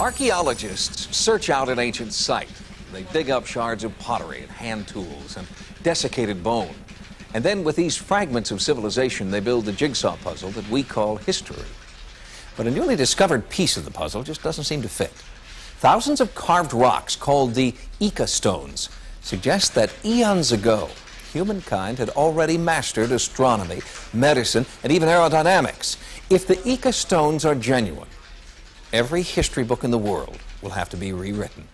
Archaeologists search out an ancient site. They dig up shards of pottery and hand tools and desiccated bone. And then with these fragments of civilization, they build the jigsaw puzzle that we call history. But a newly discovered piece of the puzzle just doesn't seem to fit. Thousands of carved rocks called the Ica stones suggest that eons ago, humankind had already mastered astronomy, medicine, and even aerodynamics. If the Ica stones are genuine, every history book in the world will have to be rewritten.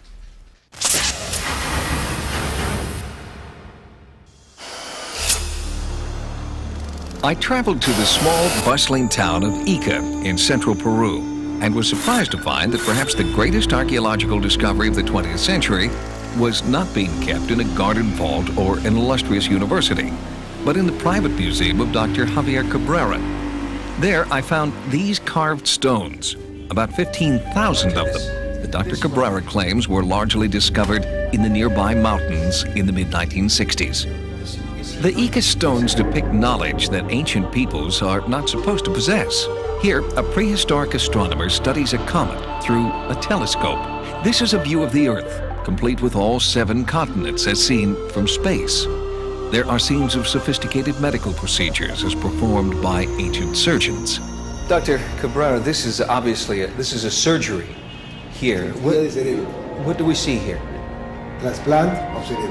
I traveled to the small, bustling town of Ica in central Peru and was surprised to find that perhaps the greatest archaeological discovery of the 20th century was not being kept in a guarded vault or an illustrious university, but in the private museum of Dr. Javier Cabrera. There I found these carved stones, about 15,000 of them, that Dr. Cabrera claims were largely discovered in the nearby mountains in the mid-1960s. The Ica stones depict knowledge that ancient peoples are not supposed to possess. Here, a prehistoric astronomer studies a comet through a telescope. This is a view of the Earth, complete with all seven continents as seen from space. There are scenes of sophisticated medical procedures as performed by ancient surgeons. Dr. Cabrera, this is obviously a, this is a surgery here. What, what do we see here? Transplant of cerebro.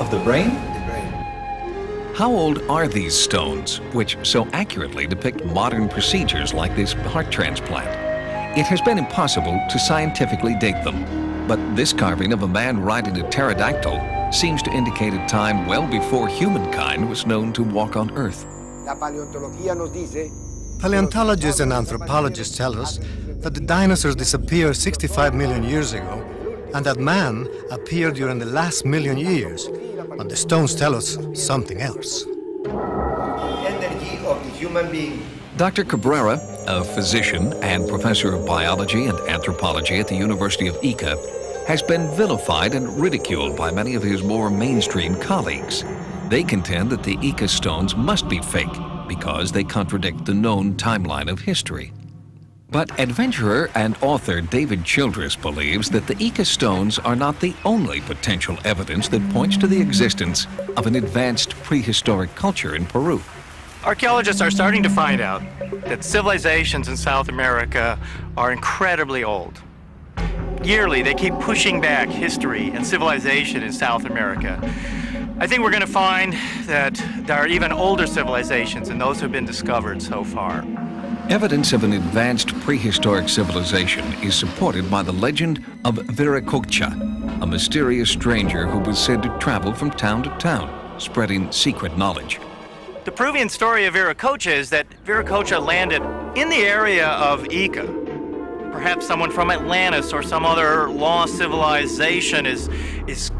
Of the brain? The brain. How old are these stones, which so accurately depict modern procedures like this heart transplant? It has been impossible to scientifically date them, but this carving of a man riding a pterodactyl seems to indicate a time well before humankind was known to walk on Earth. La paleontología nos dice Paleontologists and anthropologists tell us that the dinosaurs disappeared 65 million years ago and that man appeared during the last million years. But the stones tell us something else. energy of the human being. Dr. Cabrera, a physician and professor of biology and anthropology at the University of Ica, has been vilified and ridiculed by many of his more mainstream colleagues. They contend that the Ica stones must be fake because they contradict the known timeline of history. But adventurer and author David Childress believes that the Ica stones are not the only potential evidence that points to the existence of an advanced prehistoric culture in Peru. Archaeologists are starting to find out that civilizations in South America are incredibly old. Yearly, they keep pushing back history and civilization in South America. I think we're going to find that there are even older civilizations than those who have been discovered so far. Evidence of an advanced prehistoric civilization is supported by the legend of Viracocha, a mysterious stranger who was said to travel from town to town, spreading secret knowledge. The Peruvian story of Viracocha is that Viracocha landed in the area of Ica. Perhaps someone from Atlantis or some other lost civilization is is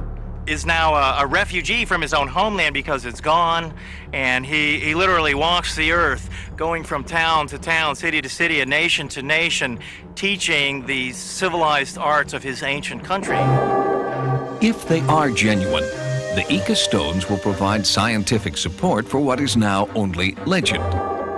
is now a, a, refugee from his own homeland because it's gone, and he, he literally walks the earth, going from town to town, city to city, and nation to nation, teaching the civilized arts of his ancient country. If they are genuine, the Ica stones will provide scientific support for what is now only legend.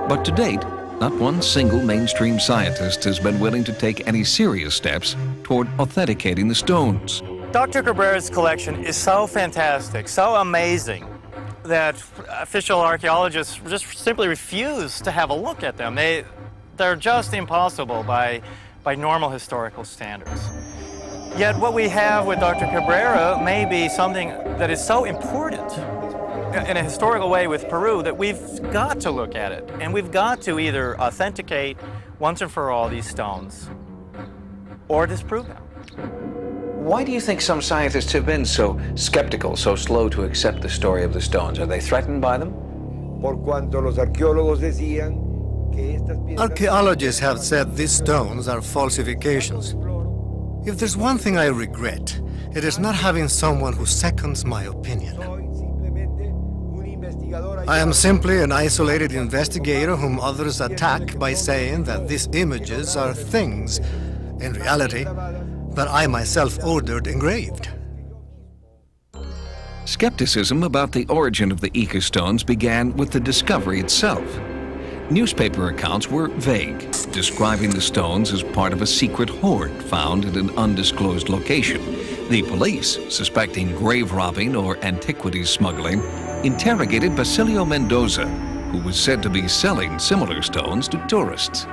But to date, not one single mainstream scientist has been willing to take any serious steps toward authenticating the stones. Dr. Cabrera's collection is so fantastic, so amazing, that official archaeologists just simply refuse to have a look at them. They, they're just impossible by, by normal historical standards. Yet what we have with Dr. Cabrera may be something that is so important in a historical way with Peru that we've got to look at it. And we've got to either authenticate once and for all these stones or disprove them. Why do you think some scientists have been so skeptical, so slow to accept the story of the stones? Are they threatened by them? Por cuanto los arqueólogos decían que estas piezas Archaeologists have said these stones are falsifications. If there's one thing I regret, it is not having someone who seconds my opinion. soy simplemente un investigador I am simply an isolated investigator whom others attack by saying that these images are things, in reality, that I myself ordered engraved. Skepticism about the origin of the Ica stones began with the discovery itself. Newspaper accounts were vague, describing the stones as part of a secret hoard found at an undisclosed location. The police, suspecting grave robbing or antiquities smuggling, interrogated Basilio Mendoza, who was said to be selling similar stones to tourists.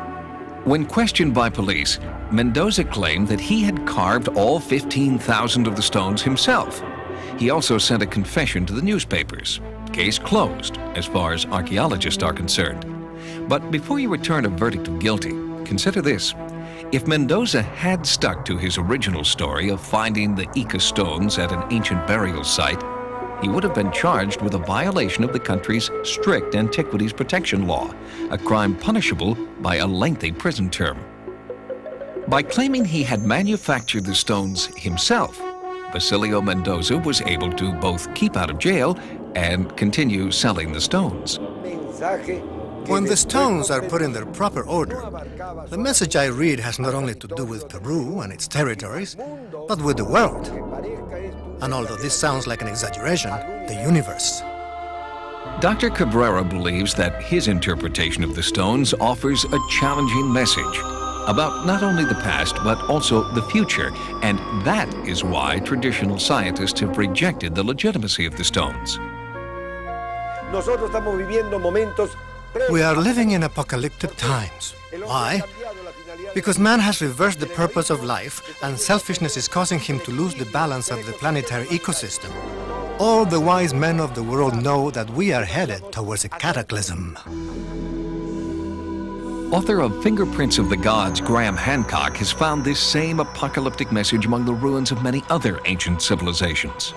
When questioned by police, Mendoza claimed that he had carved all 15,000 of the stones himself. He also sent a confession to the newspapers. Case closed, as far as archaeologists are concerned. But before you return a verdict of guilty, consider this. If Mendoza had stuck to his original story of finding the Ica stones at an ancient burial site, he would have been charged with a violation of the country's strict antiquities protection law, a crime punishable by a lengthy prison term. By claiming he had manufactured the stones himself, Basilio Mendoza was able to both keep out of jail and continue selling the stones. When the stones are put in their proper order, the message I read has not only to do with Peru and its territories, but with the world. And although this sounds like an exaggeration, the universe. Dr. Cabrera believes that his interpretation of the stones offers a challenging message about not only the past, but also the future, and that is why traditional scientists have rejected the legitimacy of the stones. Nosotros estamos viviendo momentos we are living in apocalyptic times. Why? Because man has reversed the purpose of life and selfishness is causing him to lose the balance of the planetary ecosystem. All the wise men of the world know that we are headed towards a cataclysm. Author of Fingerprints of the Gods, Graham Hancock, has found this same apocalyptic message among the ruins of many other ancient civilizations.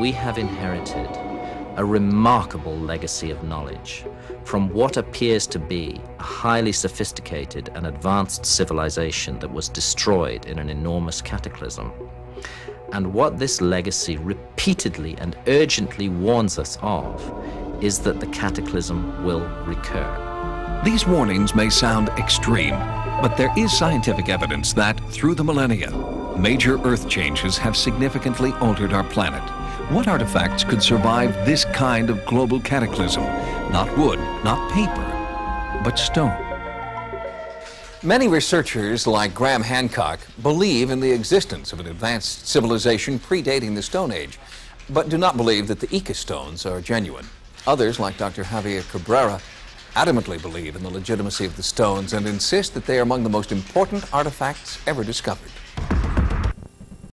We have inherited a remarkable legacy of knowledge from what appears to be a highly sophisticated and advanced civilization that was destroyed in an enormous cataclysm. And what this legacy repeatedly and urgently warns us of is that the cataclysm will recur. These warnings may sound extreme, but there is scientific evidence that, through the millennia, major Earth changes have significantly altered our planet what artifacts could survive this kind of global cataclysm? Not wood, not paper, but stone. Many researchers, like Graham Hancock, believe in the existence of an advanced civilization predating the Stone Age, but do not believe that the Ica stones are genuine. Others, like Dr. Javier Cabrera, adamantly believe in the legitimacy of the stones and insist that they are among the most important artifacts ever discovered.